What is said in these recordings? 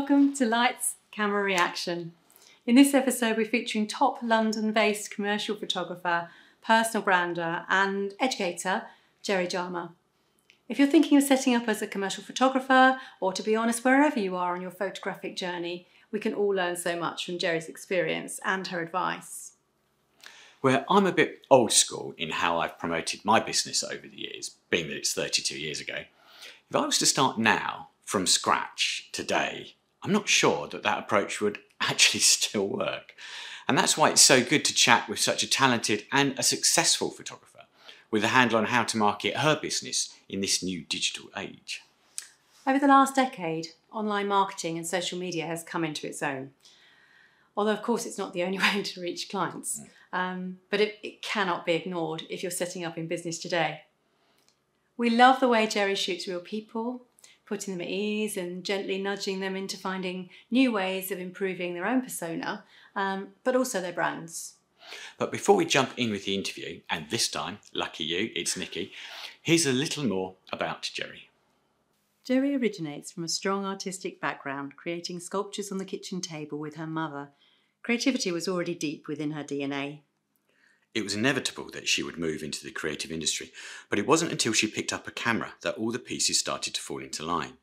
Welcome to Lights Camera Reaction. In this episode, we're featuring top London based commercial photographer, personal brander, and educator, Jerri Jarmeh. If you're thinking of setting up as a commercial photographer, or to be honest, wherever you are on your photographic journey, we can all learn so much from Jerri's experience and her advice. Where I'm a bit old school in how I've promoted my business over the years, being that it's 32 years ago, if I was to start now from scratch today, I'm not sure that that approach would actually still work. And that's why it's so good to chat with such a talented and a successful photographer with a handle on how to market her business in this new digital age. Over the last decade, online marketing and social media has come into its own. Although, of course, it's not the only way to reach clients, um, but it, it cannot be ignored if you're setting up in business today. We love the way Jerri shoots real people, putting them at ease and gently nudging them into finding new ways of improving their own persona, um, but also their brands. But before we jump in with the interview, and this time, lucky you, it's Nikki, here's a little more about Jerri. Jerri originates from a strong artistic background, creating sculptures on the kitchen table with her mother. Creativity was already deep within her DNA. It was inevitable that she would move into the creative industry, but it wasn't until she picked up a camera that all the pieces started to fall into line.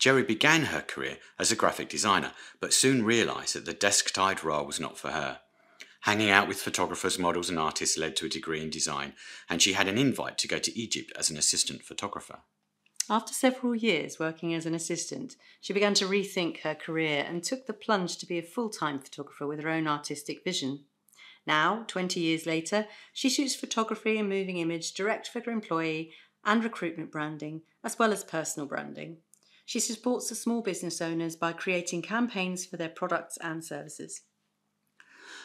Jerri began her career as a graphic designer, but soon realised that the desk tied role was not for her. Hanging out with photographers, models, and artists led to a degree in design, and she had an invite to go to Egypt as an assistant photographer. After several years working as an assistant, she began to rethink her career and took the plunge to be a full time photographer with her own artistic vision. Now, 20 years later, she shoots photography and moving image direct for her employee and recruitment branding, as well as personal branding. She supports the small business owners by creating campaigns for their products and services.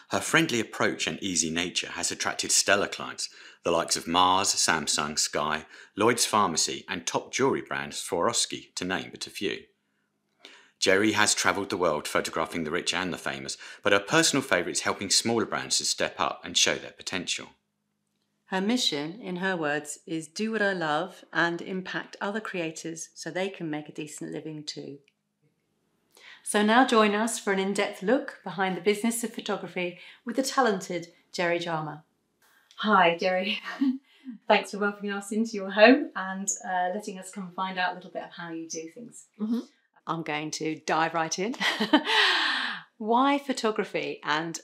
Her friendly approach and easy nature has attracted stellar clients, the likes of Mars, Samsung, Sky, Lloyd's Pharmacy, and top jewellery brand Swarovski, to name but a few. Jerri has travelled the world photographing the rich and the famous, but her personal favourite is helping smaller brands to step up and show their potential. Her mission, in her words, is do what I love and impact other creators so they can make a decent living too. So now join us for an in depth look behind the business of photography with the talented Jerri Jarmeh. Hi, Jerri. Thanks for welcoming us into your home and uh, letting us come find out a little bit of how you do things. Mm-hmm. I'm going to dive right in. Why photography and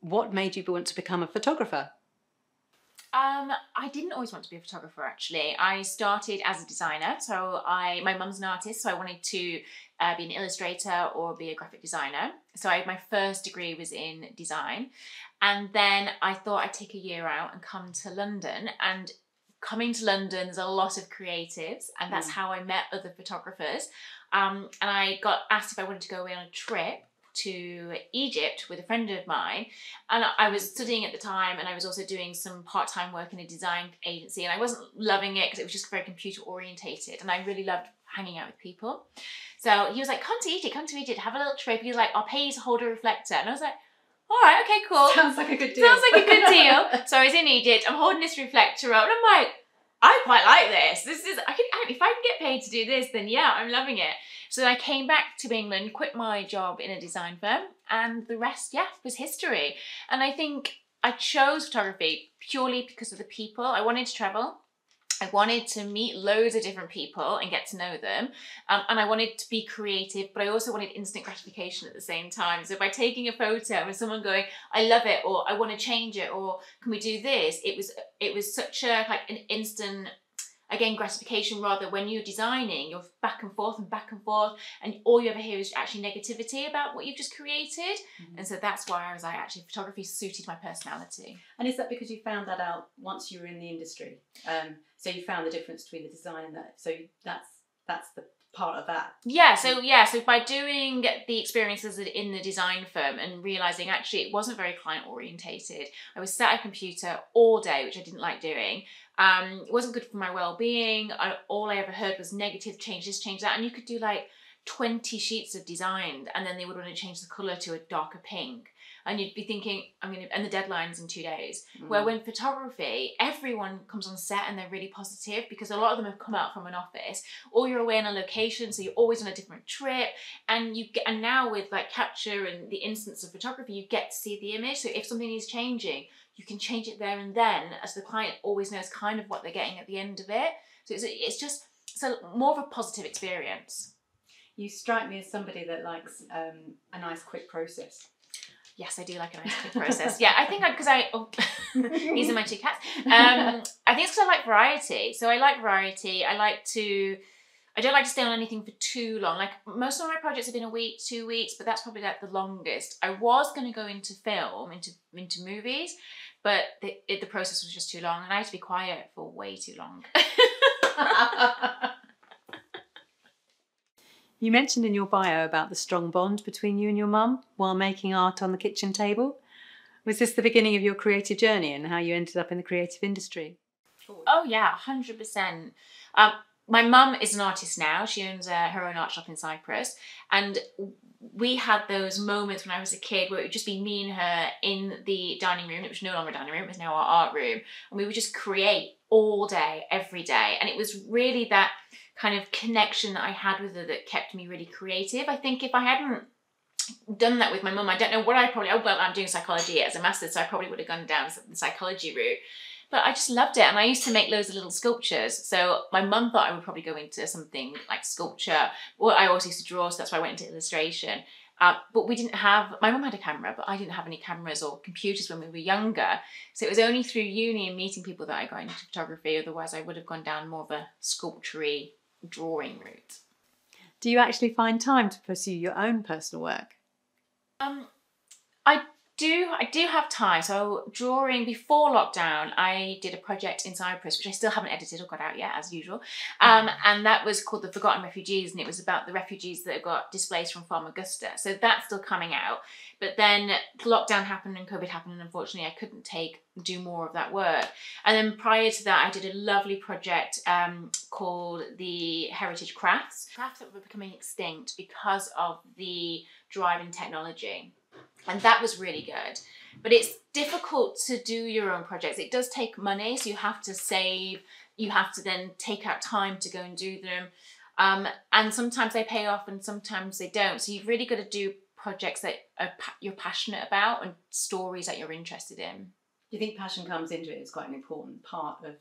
what made you want to become a photographer? Um, I didn't always want to be a photographer. Actually, I started as a designer. So I, my mum's an artist, so I wanted to uh, be an illustrator or be a graphic designer. So I, my first degree was in design, and then I thought I'd take a year out and come to London. And coming to London, there's a lot of creatives, and that's mm. how I met other photographers. Um, and I got asked if I wanted to go away on a trip to Egypt with a friend of mine. And I was studying at the time and I was also doing some part time work in a design agency. And I wasn't loving it because it was just very computer orientated. And I really loved hanging out with people. So he was like, come to Egypt, come to Egypt, have a little trip. He was like, I'll pay you to hold a reflector. And I was like, all right, okay, cool. Sounds like a good deal. Sounds like a good deal. so I was in Egypt, I'm holding this reflector up, and I'm like, I quite like this. This is I can if I can get paid to do this, then yeah, I'm loving it. So I came back to England, quit my job in a design firm, and the rest, yeah, was history. And I think I chose photography purely because of the people. I wanted to travel. I wanted to meet loads of different people and get to know them. Um, and I wanted to be creative, but I also wanted instant gratification at the same time. So by taking a photo and someone going, I love it, or I want to change it, or can we do this? It was it was such a like an instant again gratification rather when you're designing you're back and forth and back and forth and all you ever hear is actually negativity about what you've just created. Mm-hmm. and so that's why i was like actually photography suited my personality. And is that because you found that out once you were in the industry? Um, so you found the difference between the design and that so that's that's the part of that. Yeah so yeah so by doing the experiences in the design firm and realizing actually it wasn't very client orientated i was sat at a computer all day which i didn't like doing um, it wasn't good for my well-being. I, all I ever heard was negative change this, change that, and you could do like 20 sheets of design, and then they would want to change the color to a darker pink. and you'd be thinking, I'm gonna, and the deadline's in two days. Mm. Where when photography, everyone comes on set and they're really positive because a lot of them have come out from an office, or you're away on a location, so you're always on a different trip, and you get, and now with like capture and the instance of photography, you get to see the image. So if something is changing, you can change it there and then, as the client always knows kind of what they're getting at the end of it. So it's, it's just so more of a positive experience. You strike me as somebody that likes um, a nice, quick process. Yes, I do like a nice quick process. Yeah, I think because I, oh, these are my two cats. Um, I think it's because I like variety. So I like variety. I like to, I don't like to stay on anything for too long. Like most of my projects have been a week, two weeks, but that's probably like the longest. I was going to go into film, into into movies, but the it, the process was just too long, and I had to be quiet for way too long. You mentioned in your bio about the strong bond between you and your mum while making art on the kitchen table. Was this the beginning of your creative journey and how you ended up in the creative industry? Oh yeah, hundred percent. Um, my mum is an artist now. She owns uh, her own art shop in Cyprus, and we had those moments when I was a kid where it would just be me and her in the dining room. It was no longer a dining room; it was now our art room, and we would just create all day, every day. And it was really that kind of connection that I had with her that kept me really creative. I think if I hadn't done that with my mum, I don't know what I probably. Oh well, I'm doing psychology as a master, so I probably would have gone down the psychology route. But I just loved it, and I used to make loads of little sculptures. So my mum thought I would probably go into something like sculpture. Well, I always used to draw, so that's why I went into illustration. Uh, but we didn't have, my mum had a camera, but I didn't have any cameras or computers when we were younger. So it was only through uni and meeting people that I got into photography. Otherwise, I would have gone down more of a sculptury drawing route. Do you actually find time to pursue your own personal work? Um, I do. I do have time. So drawing before lockdown, I did a project in Cyprus, which I still haven't edited or got out yet, as usual. Um, and that was called the Forgotten Refugees, and it was about the refugees that got displaced from Famagusta. So that's still coming out. But then lockdown happened and COVID happened, and unfortunately, I couldn't take do more of that work. And then prior to that, I did a lovely project um, called the Heritage Crafts. Crafts that were becoming extinct because of the drive in technology and that was really good. But it's difficult to do your own projects. It does take money, so you have to save. You have to then take out time to go and do them, um, and sometimes they pay off, and sometimes they don't. So you've really got to do projects that are, you're passionate about and stories that you're interested in. Do you think passion comes into it quite an important part of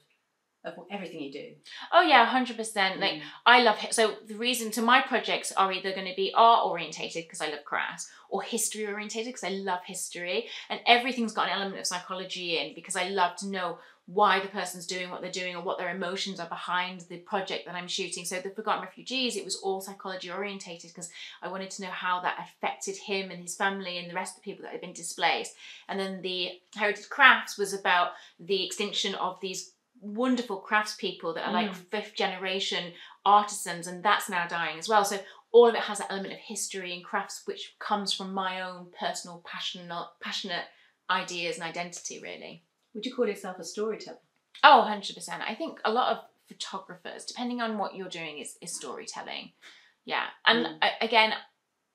of everything you do? Oh yeah, hundred percent. Like Mm. I love it. So the reason to my projects are either going to be art orientated because I love crafts, or history orientated because I love history, and everything's got an element of psychology in because I love to know why the person's doing what they're doing or what their emotions are behind the project that I'm shooting. So the Forgotten Refugees, it was all psychology orientated because I wanted to know how that affected him and his family and the rest of the people that had been displaced. And then the Heritage Crafts was about the extinction of these wonderful craftspeople that are like fifth generation artisans and that's now dying as well. So all of it has that element of history and crafts which comes from my own personal passionate passionate ideas and identity really. Would you call yourself a storyteller? oh 100% i think a lot of photographers depending on what you're doing is, is storytelling. Yeah. And Mm. a- again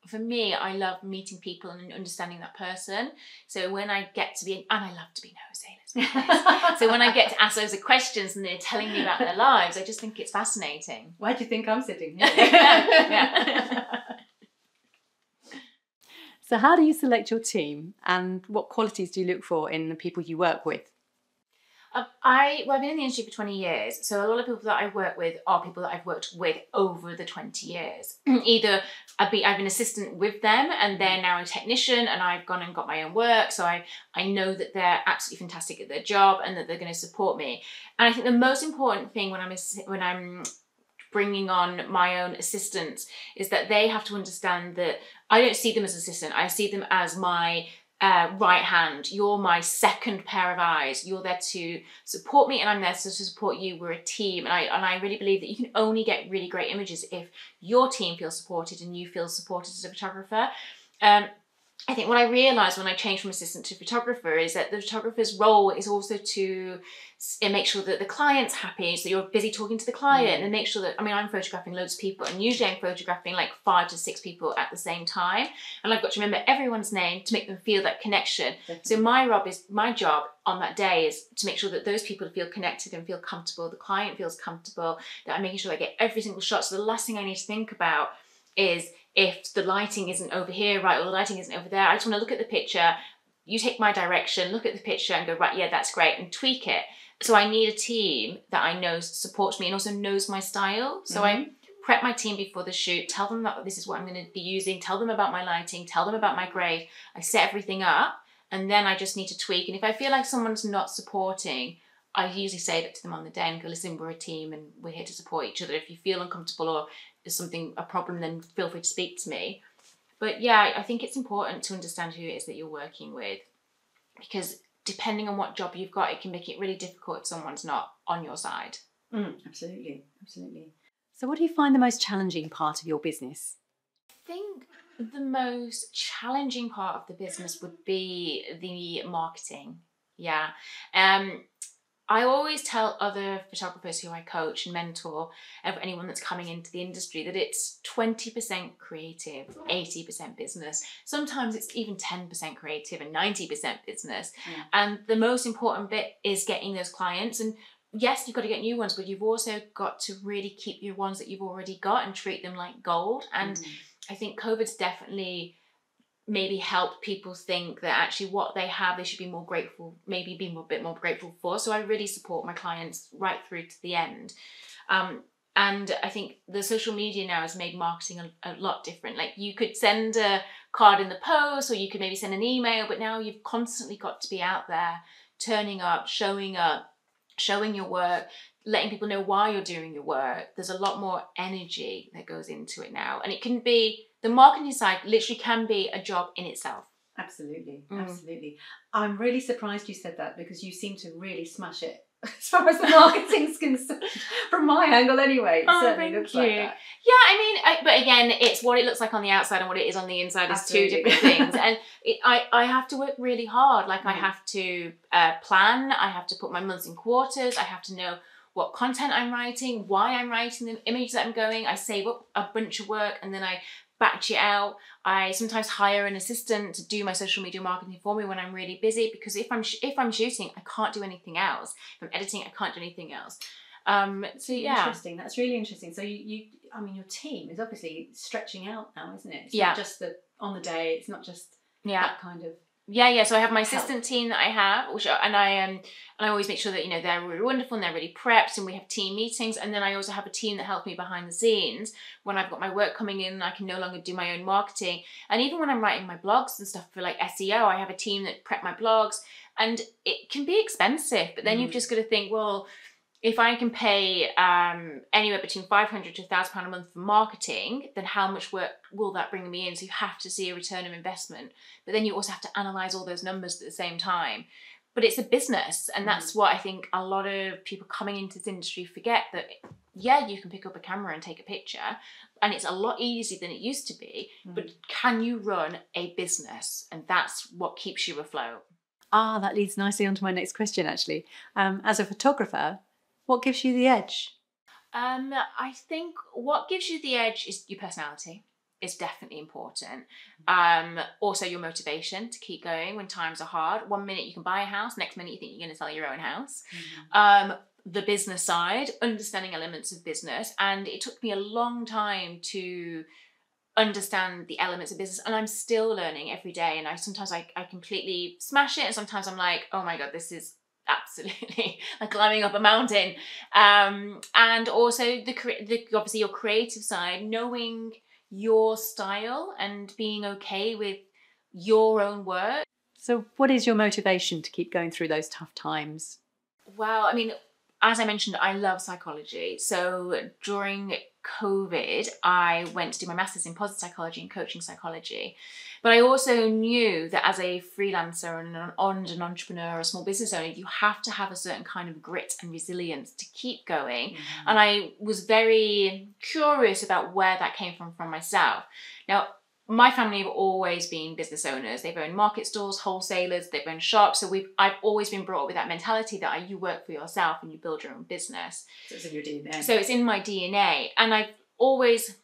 for me i love meeting people and understanding that person so when i get to be and i love to be nosy let's be honest. so when I get to ask those questions and they're telling me about their lives, I just think it's fascinating. Why do you think I'm sitting here? Yeah. so, how do you select your team, and what qualities do you look for in the people you work with? I well, I've been in the industry for twenty years, so a lot of people that I work with are people that I've worked with over the twenty years. Either I've been I've been assistant with them, and they're now a technician, and I've gone and got my own work, so I I know that they're absolutely fantastic at their job, and that they're going to support me. And I think the most important thing when I'm when I'm bringing on my own assistants is that they have to understand that I don't see them as assistant. I see them as my uh, right hand. You're my second pair of eyes. You're there to support me, and I'm there to support you. We're a team, and I and I really believe that you can only get really great images if your team feels supported and you feel supported as a photographer. Um, I think what I realized when I changed from assistant to photographer is that the photographer's role is also to make sure that the client's happy, so you're busy talking to the client Mm. and make sure that I mean I'm photographing loads of people and usually I'm photographing like five to six people at the same time and I've got to remember everyone's name to make them feel that connection. So my job is my job on that day is to make sure that those people feel connected and feel comfortable. The client feels comfortable. That I'm making sure I get every single shot. So the last thing I need to think about is if the lighting isn't over here, right, or the lighting isn't over there. I just want to look at the picture. You take my direction, look at the picture, and go right. Yeah, that's great, and tweak it. So I need a team that I know supports me and also knows my style. So I mm-hmm. prep my team before the shoot, tell them that this is what I'm going to be using, tell them about my lighting, tell them about my grade. I set everything up and then I just need to tweak. And if I feel like someone's not supporting, I usually say that to them on the day and go, listen, we're a team and we're here to support each other. If you feel uncomfortable or there's something, a problem, then feel free to speak to me. But yeah, I think it's important to understand who it is that you're working with because depending on what job you've got, it can make it really difficult if someone's not on your side. Mm, absolutely, absolutely. So, what do you find the most challenging part of your business? I think the most challenging part of the business would be the marketing. Yeah. Um, I always tell other photographers who I coach and mentor, of anyone that's coming into the industry, that it's 20% creative, 80% business. Sometimes it's even 10% creative and 90% business. Yeah. And the most important bit is getting those clients. And yes, you've got to get new ones, but you've also got to really keep your ones that you've already got and treat them like gold. And Mm. I think COVID's definitely maybe help people think that actually what they have they should be more grateful maybe be a bit more grateful for. So i really support my clients right through to the end. Um, and i think the social media now has made marketing a, a lot different. Like you could send a card in the post or you could maybe send an email but now you've constantly got to be out there turning up showing up showing your work letting people know why you're doing your work. There's a lot more energy that goes into it now. And it can be the marketing side literally can be a job in itself. Absolutely, Mm. absolutely. I'm really surprised you said that because you seem to really smash it as far as the marketing's concerned. From my angle, anyway, Oh, certainly thank like you. that. Yeah, I mean, I, but again, it's what it looks like on the outside and what it is on the inside is two different things. And it, I, I have to work really hard. Like I Mm. have to uh, plan. I have to put my months in quarters. I have to know what content I'm writing, why I'm writing the images that I'm going. I save up a bunch of work and then I batch it out. I sometimes hire an assistant to do my social media marketing for me when I'm really busy because if I'm sh- if I'm shooting, I can't do anything else. If I'm editing, I can't do anything else. Um, so yeah. Interesting. That's really interesting. So you, you, I mean, your team is obviously stretching out now, isn't it? It's Yeah. not just the on the day. It's not just Yeah. that kind of. Yeah, yeah. So I have my help. assistant team that I have, which and I um and I always make sure that you know they're really wonderful and they're really prepped, and we have team meetings, and then I also have a team that helps me behind the scenes when I've got my work coming in and I can no longer do my own marketing, and even when I'm writing my blogs and stuff for like SEO, I have a team that prep my blogs, and it can be expensive, but then you've Mm. just got to think, well. If I can pay um, anywhere between five hundred to thousand pound a month for marketing, then how much work will that bring me in? So you have to see a return of investment but then you also have to analyze all those numbers at the same time. But it's a business and that's what i think a lot of people coming into this industry forget that yeah you can pick up a camera and take a picture and it's a lot easier than it used to be but can you run a business? And that's what keeps you afloat. Ah, that leads nicely onto my next question. Actually, um, as a photographer, what gives you the edge? Um, I think what gives you the edge is your personality. Is definitely important. Um, also your motivation to keep going when times are hard. One minute you can buy a house, next minute you think you're going to sell your own house. Um, the business side, understanding elements of business, and it took me a long time to understand the elements of business and i'm still learning every day and i sometimes i, I completely smash it and sometimes i'm like oh my god this is absolutely like climbing up a mountain um and also the, the obviously your creative side knowing your style and being okay with your own work So, what is your motivation to keep going through those tough times? Well, I mean, as I mentioned, I love psychology. So during COVID, I went to do my master's in positive psychology and coaching psychology. But I also knew that as a freelancer and an, and an entrepreneur a small business owner, you have to have a certain kind of grit and resilience to keep going. Mm-hmm. And I was very curious about where that came from from myself. Now, my family have always been business owners. They've owned market stores, wholesalers, they've owned shops. So we've I've always been brought up with that mentality that you work for yourself and you build your own business. So it's in your DNA. So it's in my DNA. And I've always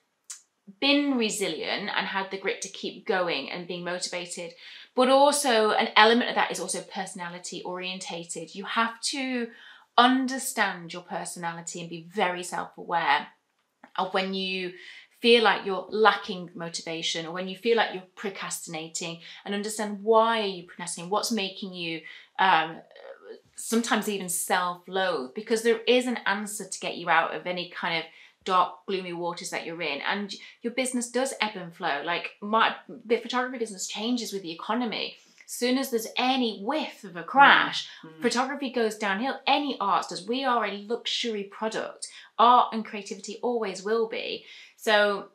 been resilient and had the grit to keep going and being motivated. But also an element of that is also personality orientated. You have to understand your personality and be very self-aware of when you feel like you're lacking motivation or when you feel like you're procrastinating and understand why are you procrastinating what's making you um, sometimes even self-loathe because there is an answer to get you out of any kind of dark gloomy waters that you're in and your business does ebb and flow like my the photography business changes with the economy soon as there's any whiff of a crash, mm. photography goes downhill. Any art does. We are a luxury product. Art and creativity always will be. So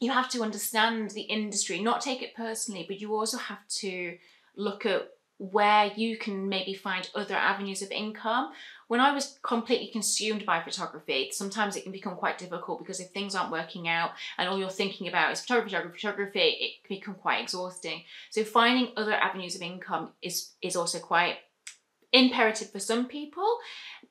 you have to understand the industry, not take it personally, but you also have to look at where you can maybe find other avenues of income. When I was completely consumed by photography, sometimes it can become quite difficult because if things aren't working out and all you're thinking about is photography, photography, photography, it can become quite exhausting. So finding other avenues of income is is also quite imperative for some people,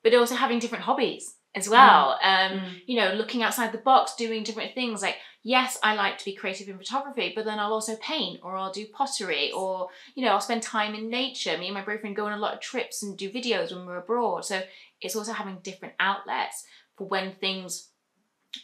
but also having different hobbies as well. Mm. Um, mm. You know, looking outside the box, doing different things. Like, yes, I like to be creative in photography, but then I'll also paint or I'll do pottery or, you know, I'll spend time in nature. Me and my boyfriend go on a lot of trips and do videos when we're abroad. So it's also having different outlets for when things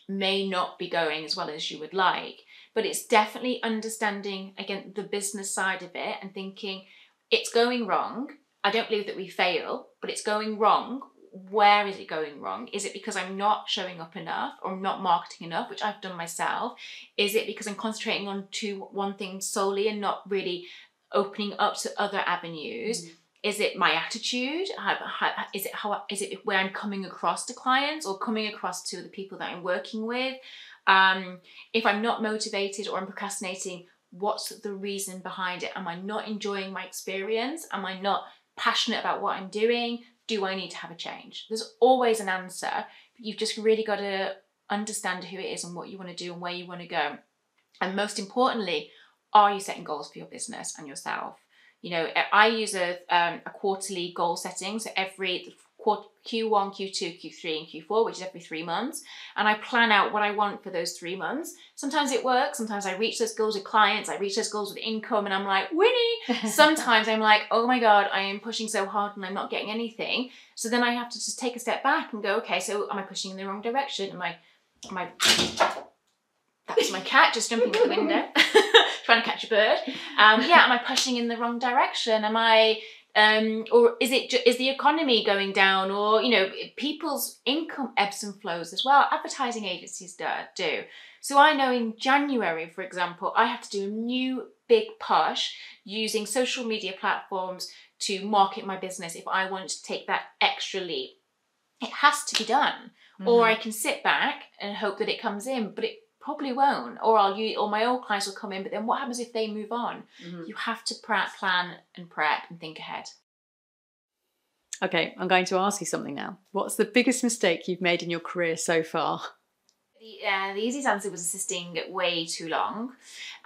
may not be going as well as you would like. But it's definitely understanding, again, the business side of it and thinking it's going wrong. I don't believe that we fail, but it's going wrong where is it going wrong? Is it because I'm not showing up enough or I'm not marketing enough, which I've done myself? Is it because I'm concentrating on two one thing solely and not really opening up to other avenues? Mm. Is it my attitude? How, how, is it how is it where I'm coming across to clients or coming across to the people that I'm working with? Um, if I'm not motivated or I'm procrastinating, what's the reason behind it? Am I not enjoying my experience? Am I not passionate about what I'm doing? Do I need to have a change? There's always an answer, but you've just really got to understand who it is and what you want to do and where you want to go. And most importantly, are you setting goals for your business and yourself? You know, I use a, um, a quarterly goal setting. So every Q1, Q2, Q3, and Q4, which is every three months. And I plan out what I want for those three months. Sometimes it works. Sometimes I reach those goals with clients. I reach those goals with income, and I'm like, Winnie. Sometimes I'm like, oh my God, I am pushing so hard and I'm not getting anything. So then I have to just take a step back and go, okay, so am I pushing in the wrong direction? Am I, am I, that's my cat just jumping out the window, trying to catch a bird. Um, yeah, am I pushing in the wrong direction? Am I um, or is it is the economy going down or you know people's income ebbs and flows as well advertising agencies do, do so i know in january for example i have to do a new big push using social media platforms to market my business if i want to take that extra leap it has to be done mm-hmm. or i can sit back and hope that it comes in but it probably won't or I'll use or my old clients will come in but then what happens if they move on? Mm-hmm. you have to plan and prep and think ahead. Okay I'm going to ask you something now. What's the biggest mistake you've made in your career so far the, uh, the easiest answer was assisting way too long.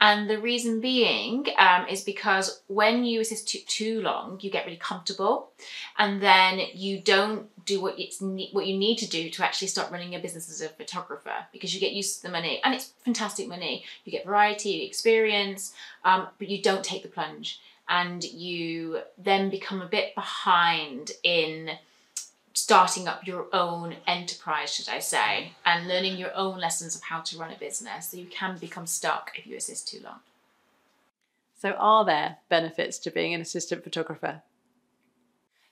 And the reason being um, is because when you assist too, too long, you get really comfortable and then you don't do what, it's ne- what you need to do to actually start running your business as a photographer because you get used to the money and it's fantastic money. You get variety, experience, um, but you don't take the plunge and you then become a bit behind in starting up your own enterprise, should I say, and learning your own lessons of how to run a business. So you can become stuck if you assist too long. So, are there benefits to being an assistant photographer?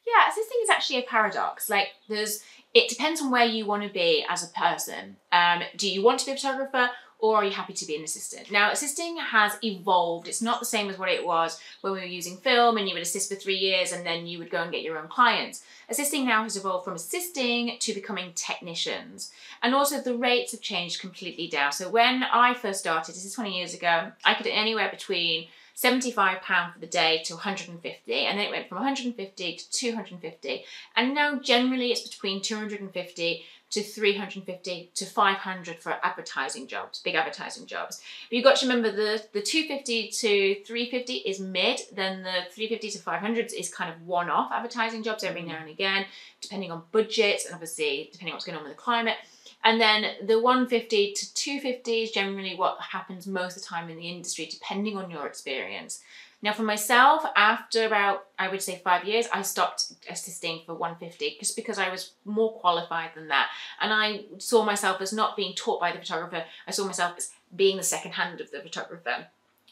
Yeah, assisting is actually a paradox. Like, there's it depends on where you want to be as a person. Um, do you want to be a photographer or are you happy to be an assistant? Now, assisting has evolved. It's not the same as what it was when we were using film and you would assist for three years and then you would go and get your own clients. Assisting now has evolved from assisting to becoming technicians. And also the rates have changed completely down. So when I first started, this is 20 years ago, I could anywhere between £75 for the day to 150 and then it went from 150 to 250 and now generally it's between 250 to 350 to 500 for advertising jobs, big advertising jobs. But you've got to remember the, the 250 to 350 is mid, then the 350 to 500 is kind of one off advertising jobs every mm-hmm. now and again, depending on budgets and obviously depending on what's going on with the climate. And then the 150 to 250 is generally what happens most of the time in the industry, depending on your experience. Now, for myself, after about, I would say five years, I stopped assisting for 150 just because I was more qualified than that. And I saw myself as not being taught by the photographer, I saw myself as being the second hand of the photographer.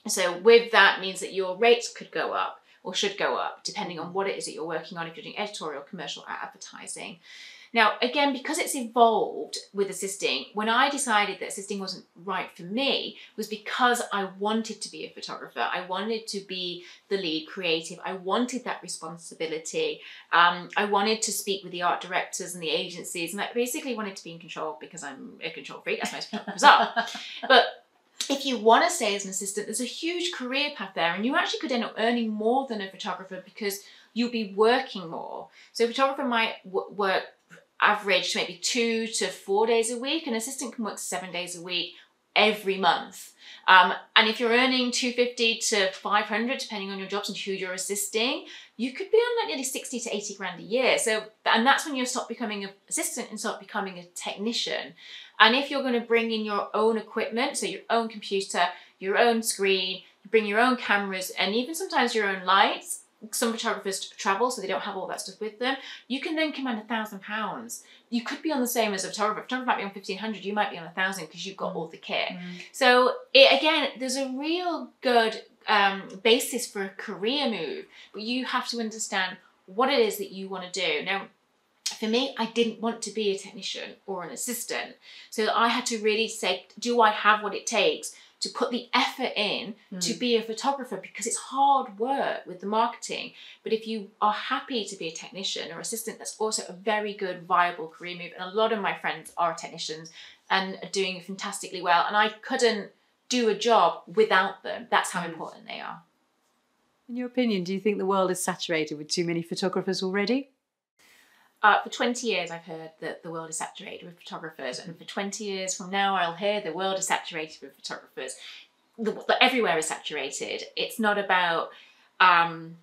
So, with that means that your rates could go up or should go up depending on mm. what it is that you're working on if you're doing editorial, commercial, advertising. Now, again, because it's evolved with assisting, when I decided that assisting wasn't right for me, was because I wanted to be a photographer. I wanted to be the lead creative. I wanted that responsibility. Um, I wanted to speak with the art directors and the agencies, and I basically wanted to be in control because I'm a control freak, as most photographers are. But if you want to stay as an assistant, there's a huge career path there, and you actually could end up earning more than a photographer because you'll be working more. So, a photographer might w- work average maybe two to four days a week. An assistant can work seven days a week every month. Um, and if you're earning 250 to 500, depending on your jobs and who you're assisting, you could be on like nearly 60 to 80 grand a year. So, and that's when you stop becoming an assistant and start becoming a technician. And if you're going to bring in your own equipment, so your own computer, your own screen, bring your own cameras, and even sometimes your own lights, some photographers travel, so they don't have all that stuff with them. You can then command a thousand pounds. You could be on the same as a photographer. A photographer might be on fifteen hundred. You might be on a thousand because you've got mm. all the kit. Mm. So it, again, there's a real good um, basis for a career move, but you have to understand what it is that you want to do. Now, for me, I didn't want to be a technician or an assistant, so I had to really say, do I have what it takes? To put the effort in mm. to be a photographer because it's hard work with the marketing. But if you are happy to be a technician or assistant, that's also a very good, viable career move. And a lot of my friends are technicians and are doing fantastically well. And I couldn't do a job without them. That's how mm. important they are. In your opinion, do you think the world is saturated with too many photographers already? Uh, for 20 years, I've heard that the world is saturated with photographers, and for 20 years from now, I'll hear the world is saturated with photographers. The, the, everywhere is saturated. It's not about um,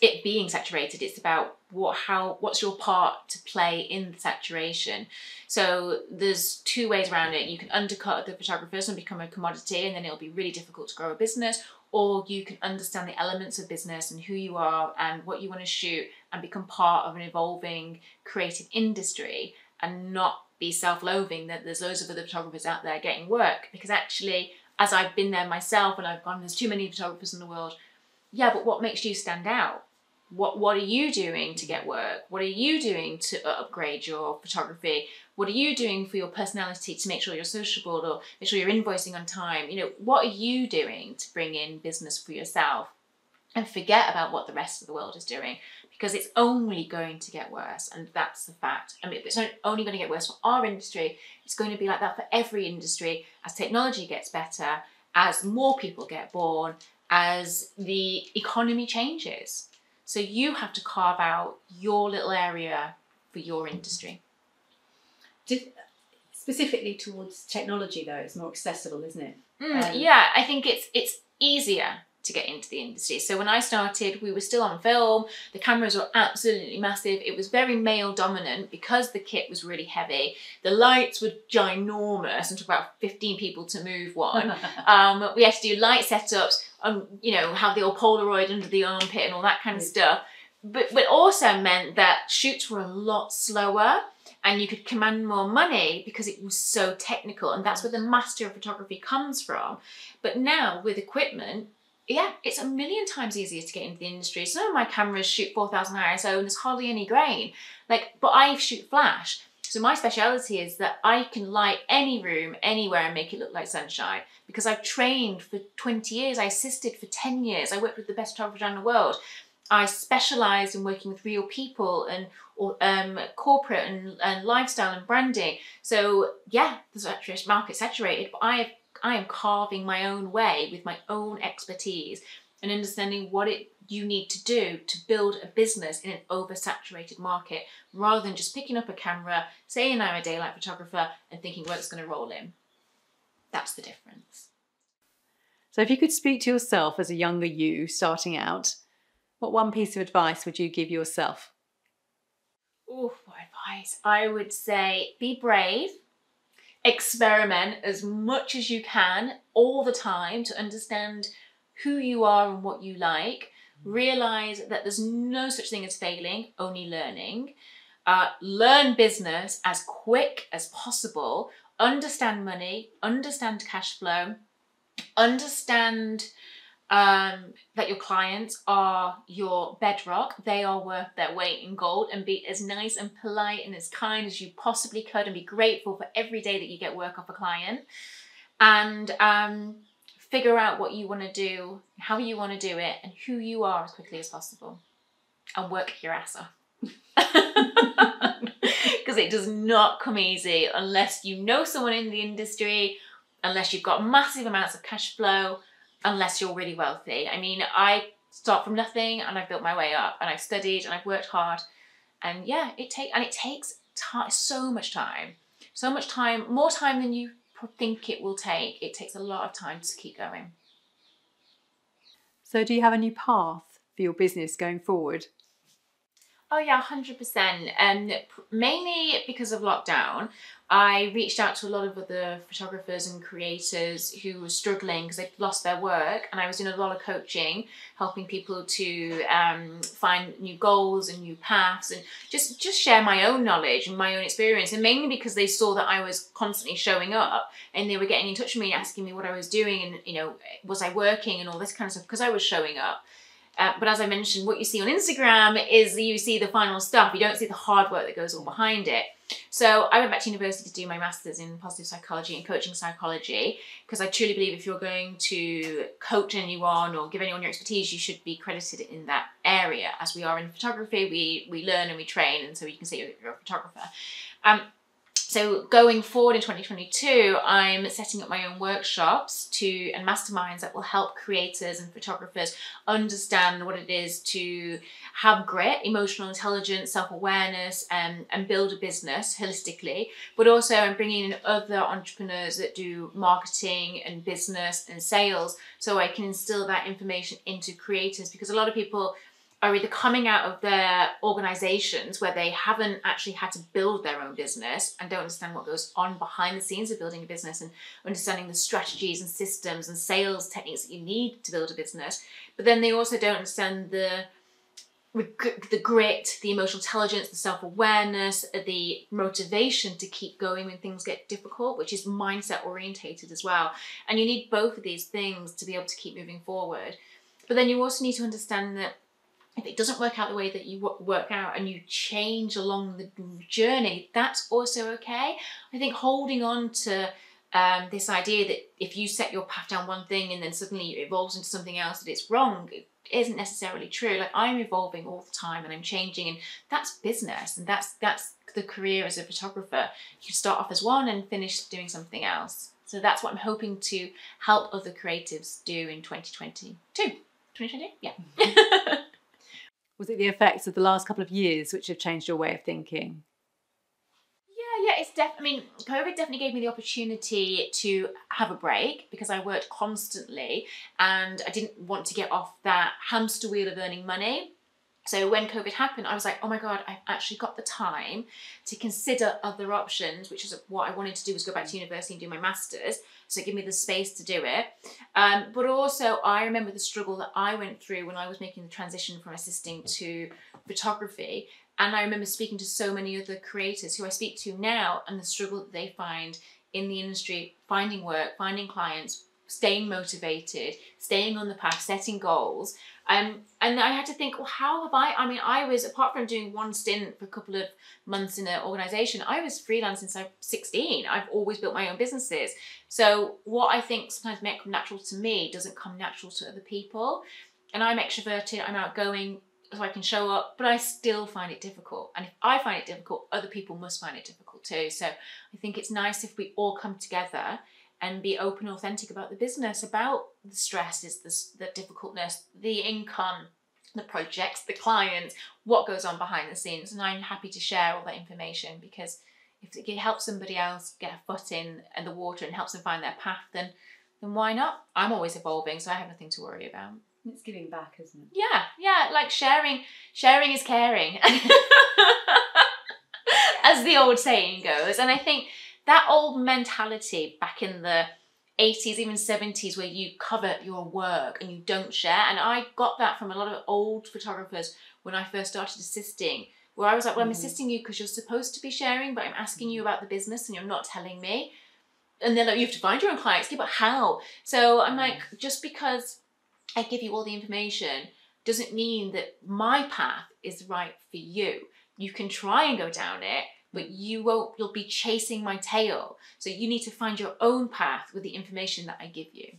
it being saturated. It's about what how what's your part to play in the saturation. So there's two ways around it. You can undercut the photographers and become a commodity, and then it'll be really difficult to grow a business. Or you can understand the elements of business and who you are and what you want to shoot and become part of an evolving creative industry and not be self-loathing that there's loads of other photographers out there getting work. Because actually as I've been there myself and I've gone there's too many photographers in the world yeah but what makes you stand out? What what are you doing to get work? What are you doing to uh, upgrade your photography what are you doing for your personality to make sure you're sociable or make sure you're invoicing on time you know what are you doing to bring in business for yourself and forget about what the rest of the world is doing because it's only going to get worse, and that's the fact. I mean, it's only going to get worse for our industry. It's going to be like that for every industry as technology gets better, as more people get born, as the economy changes. So you have to carve out your little area for your industry. Specifically towards technology, though, it's more accessible, isn't it? Mm, um, yeah, I think it's it's easier to get into the industry. So when I started, we were still on film. The cameras were absolutely massive. It was very male dominant because the kit was really heavy. The lights were ginormous and took about 15 people to move one. um, we had to do light setups, and you know, have the old Polaroid under the armpit and all that kind of stuff. But, but also meant that shoots were a lot slower and you could command more money because it was so technical and that's where the master of photography comes from but now with equipment yeah, it's a million times easier to get into the industry. Some of my cameras shoot 4000 ISO and there's hardly any grain. Like, but I shoot flash. So my speciality is that I can light any room anywhere and make it look like sunshine because I've trained for 20 years. I assisted for 10 years. I worked with the best photographers around the world. I specialised in working with real people and um, corporate and, and lifestyle and branding. So yeah, the market saturated, but I have I am carving my own way with my own expertise and understanding what it you need to do to build a business in an oversaturated market rather than just picking up a camera, saying I'm a daylight photographer and thinking work's going to roll in. That's the difference. So, if you could speak to yourself as a younger you starting out, what one piece of advice would you give yourself? Oh, what advice? I would say be brave, experiment as much as you can all the time to understand who you are and what you like. Realize that there's no such thing as failing, only learning. Uh, learn business as quick as possible. Understand money, understand cash flow, understand um, that your clients are your bedrock. They are worth their weight in gold and be as nice and polite and as kind as you possibly could and be grateful for every day that you get work off a client. And um, figure out what you want to do, how you want to do it, and who you are as quickly as possible. And work your ass off. Because it does not come easy unless you know someone in the industry, unless you've got massive amounts of cash flow, unless you're really wealthy. I mean, I start from nothing and I've built my way up and I've studied and I've worked hard. And yeah, it take and it takes time, so much time. So much time, more time than you think it will take. It takes a lot of time to keep going. So, do you have a new path for your business going forward? Oh yeah, hundred percent. Um, and mainly because of lockdown, I reached out to a lot of other photographers and creators who were struggling because they'd lost their work, and I was doing a lot of coaching, helping people to um, find new goals and new paths, and just just share my own knowledge and my own experience. And mainly because they saw that I was constantly showing up, and they were getting in touch with me, and asking me what I was doing, and you know, was I working, and all this kind of stuff because I was showing up. Uh, but as I mentioned, what you see on Instagram is you see the final stuff. You don't see the hard work that goes all behind it. So I went back to university to do my master's in positive psychology and coaching psychology because I truly believe if you're going to coach anyone or give anyone your expertise, you should be credited in that area. As we are in photography, we we learn and we train, and so you can say you're, you're a photographer. Um, so going forward in 2022, I'm setting up my own workshops to and masterminds that will help creators and photographers understand what it is to have grit, emotional intelligence, self-awareness, and, and build a business holistically. But also I'm bringing in other entrepreneurs that do marketing and business and sales so I can instill that information into creators because a lot of people are either coming out of their organizations where they haven't actually had to build their own business and don't understand what goes on behind the scenes of building a business and understanding the strategies and systems and sales techniques that you need to build a business. But then they also don't understand the the grit, the emotional intelligence, the self awareness, the motivation to keep going when things get difficult, which is mindset orientated as well. And you need both of these things to be able to keep moving forward. But then you also need to understand that if it doesn't work out the way that you work out and you change along the journey, that's also okay. I think holding on to um, this idea that if you set your path down one thing and then suddenly it evolves into something else that it's wrong it isn't necessarily true. Like I'm evolving all the time and I'm changing, and that's business, and that's that's the career as a photographer. You start off as one and finish doing something else. So that's what I'm hoping to help other creatives do in 2022. 2020? Yeah. Was it the effects of the last couple of years which have changed your way of thinking? Yeah, yeah, it's definitely. I mean, COVID definitely gave me the opportunity to have a break because I worked constantly and I didn't want to get off that hamster wheel of earning money. So when COVID happened, I was like, oh my God, I've actually got the time to consider other options, which is what I wanted to do was go back to university and do my master's. So give me the space to do it. Um, but also I remember the struggle that I went through when I was making the transition from assisting to photography. And I remember speaking to so many other creators who I speak to now and the struggle that they find in the industry, finding work, finding clients, staying motivated, staying on the path, setting goals. Um, and I had to think, well, how have I? I mean, I was apart from doing one stint for a couple of months in an organization, I was freelance since I was 16. I've always built my own businesses. So what I think sometimes makes come natural to me doesn't come natural to other people. And I'm extroverted, I'm outgoing, so I can show up, but I still find it difficult. And if I find it difficult, other people must find it difficult too. So I think it's nice if we all come together and be open and authentic about the business, about the stresses, the, the difficultness, the income, the projects, the clients, what goes on behind the scenes. And I'm happy to share all that information because if it helps somebody else get a foot in and the water and helps them find their path, then then why not? I'm always evolving, so I have nothing to worry about. It's giving back, isn't it? Yeah, yeah, like sharing sharing is caring. As the old saying goes. And I think that old mentality back in the 80s, even 70s, where you cover your work and you don't share. And I got that from a lot of old photographers when I first started assisting, where I was like, well, I'm Mhm. assisting you because you're supposed to be sharing, but I'm asking you about the business and you're not telling me. And then like, you have to find your own clients. Yeah, but how? So I'm like, just because I give you all the information doesn't mean that my path is right for you. You can try and go down it, but you won't, you'll be chasing my tail. So you need to find your own path with the information that I give you.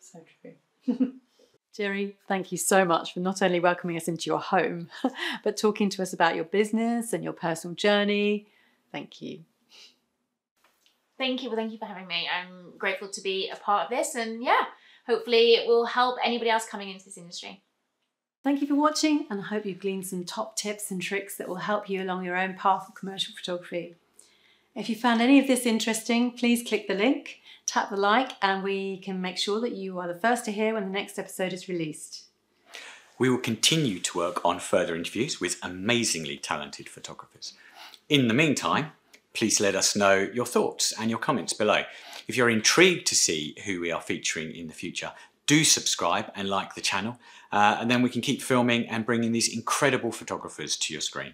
So true. Jerri, thank you so much for not only welcoming us into your home, but talking to us about your business and your personal journey. Thank you. Thank you. Well, thank you for having me. I'm grateful to be a part of this. And yeah, hopefully it will help anybody else coming into this industry. Thank you for watching, and I hope you've gleaned some top tips and tricks that will help you along your own path of commercial photography. If you found any of this interesting, please click the link, tap the like, and we can make sure that you are the first to hear when the next episode is released. We will continue to work on further interviews with amazingly talented photographers. In the meantime, please let us know your thoughts and your comments below. If you're intrigued to see who we are featuring in the future, do subscribe and like the channel, uh, and then we can keep filming and bringing these incredible photographers to your screen.